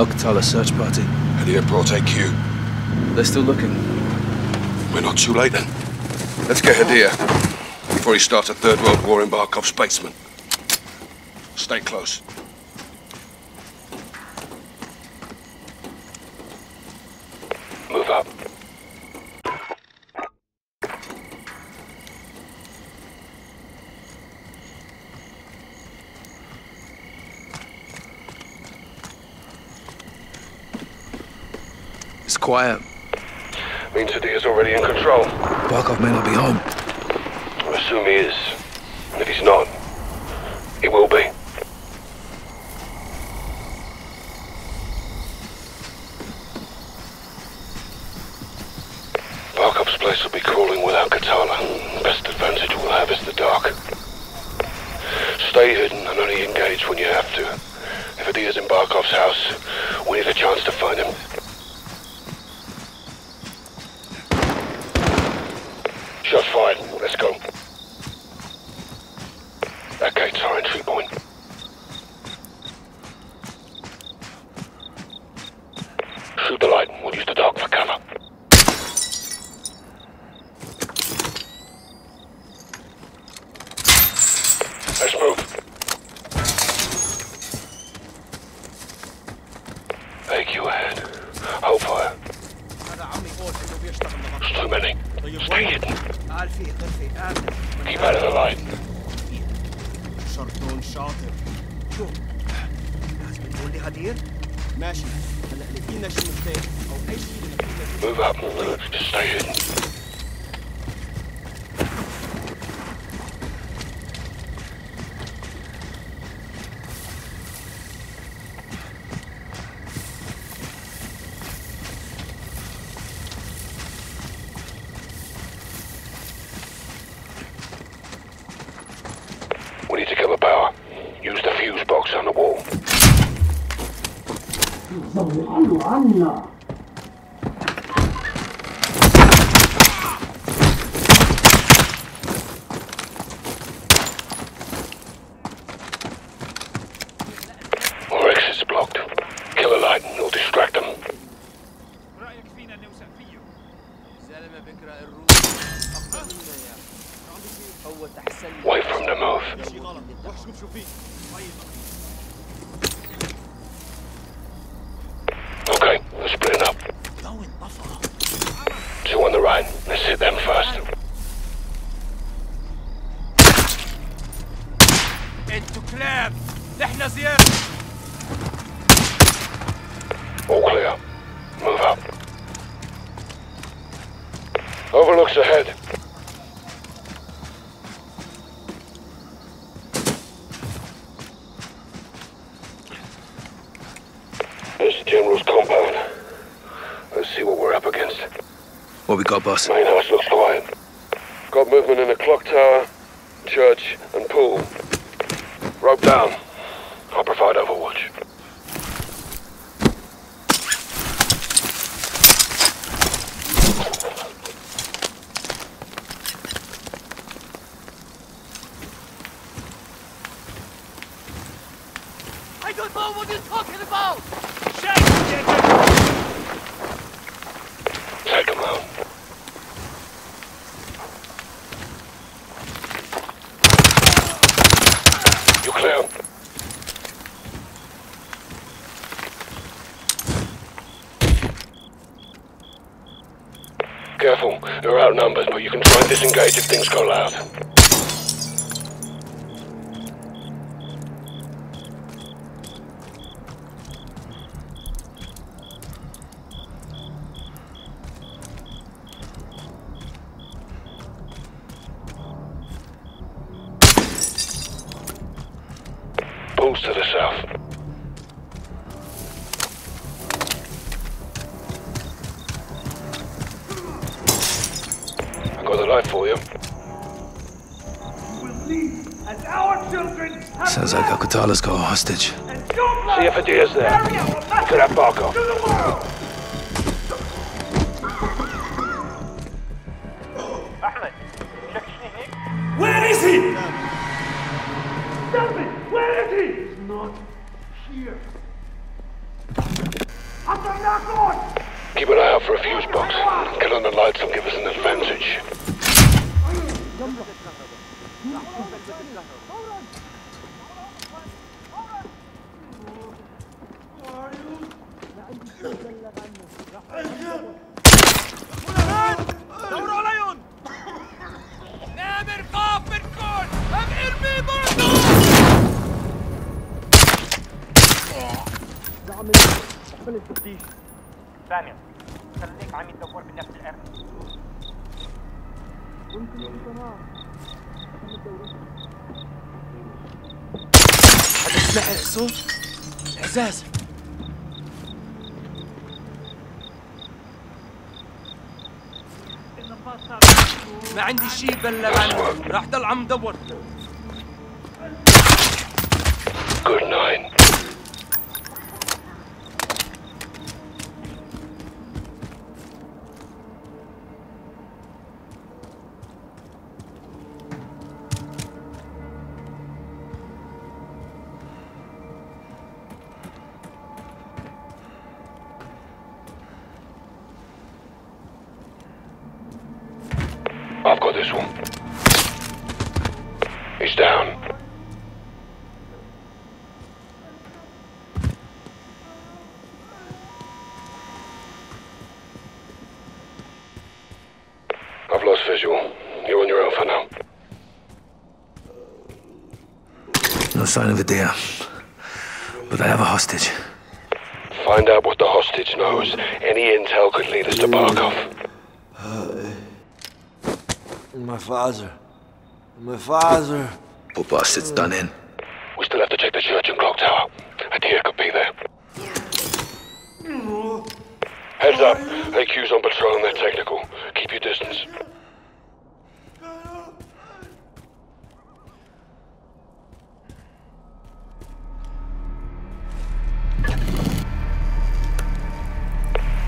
Al-Qatala search party. At the airport AQ. They're still looking. We're not too late then. Let's get Hadir before he starts a third world war in Barkov's basement. Stay close. Move up. Quiet. Means Hadir's already in control. Barkov may not be home. I assume he is. And if he's not, he will be. Barkov's place will be crawling with Al-Qatala. Best advantage we'll have is the dark. Stay hidden and only engage when you have to. If Hadir's in Barkov's house, we need a chance to find him. Shots fired. Let's go. Okay, gate's entry point. Shoot the light. We'll use the dark for cover. Let's move. Ahead. Hold fire. Too many. Stay hidden. Keep out of the light. شرطون شاطر شو لازم تقول لي هدير ماشي هلا لقينا شي مفتاح او اي شيء بنفيد Move up. Just stay hidden. We need to the power. Use the fuse box on the wall. Overlooks ahead. There's the General's compound. Let's see what we're up against. What we got, boss? Main house looks quiet. Got movement in the clock tower, church, and pool. Rope down. I'll provide overwatch. I don't know what you're talking about Take him out. You clear? Careful, they're outnumbered, but you can try and disengage if things go loud. Pulls to the south. I got the light for you. Sounds like Al-Qatala's got a hostage. See if Hadir's there. Could have Barkov. قبل التفتيش. سامع خليك عم تدور بنفس الأرض. يمكن القرار هذا سمع الصوت عزاز ما عندي شيء بلا عنه. راح ضل عم دور. Good night. I've this one. He's down. I've lost visual. You're on your own for now. No sign of Hadir. But I have a hostage. Find out what the hostage knows. Any intel could lead us to Barkov. Uh, My father. My father. Poor bastard's done in. We still have to check the church and clock tower. Hadir could be there. Heads up. AQ's on patrol and they're technical. Keep your distance.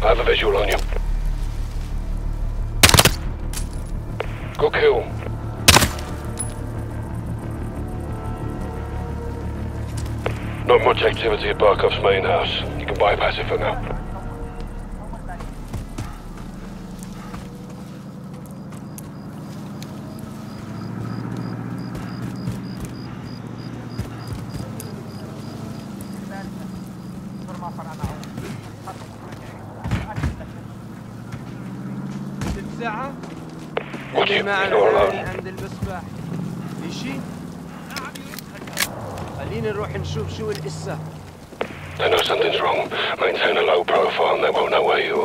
I have a visual on you. Go kill. Not much activity at Barkov's main house. You can bypass it for now. ست ساعة What اللي you, you're هاني alone. خلينا نروح نشوف شو القصة They know something's wrong. Maintain a low profile and they won't know where you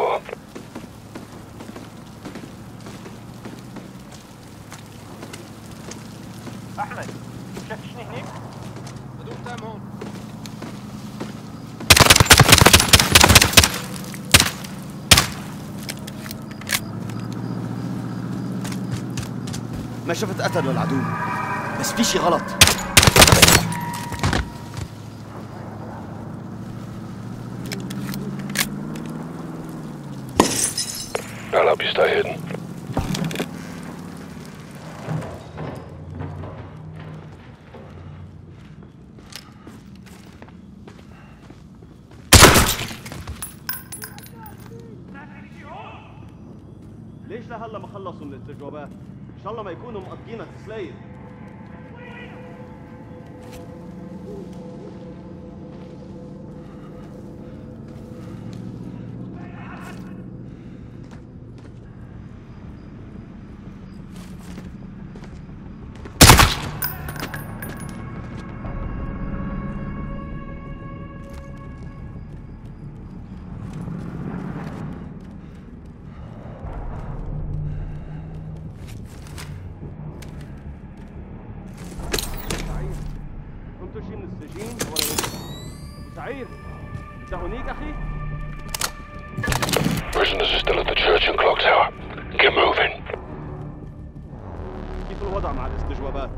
ما شفت قتل للعدو بس في شي غلط I'll help you stay hidden. ليش لهلا ما خلصوا من الاستجوابات؟ إن شاء الله ما يكونوا مقضينا تسلايل ابو سعيد انت هونيك اخي؟ Prisoners are still at the church and clock tower. Get moving. كيف الوضع مع الاستجوابات؟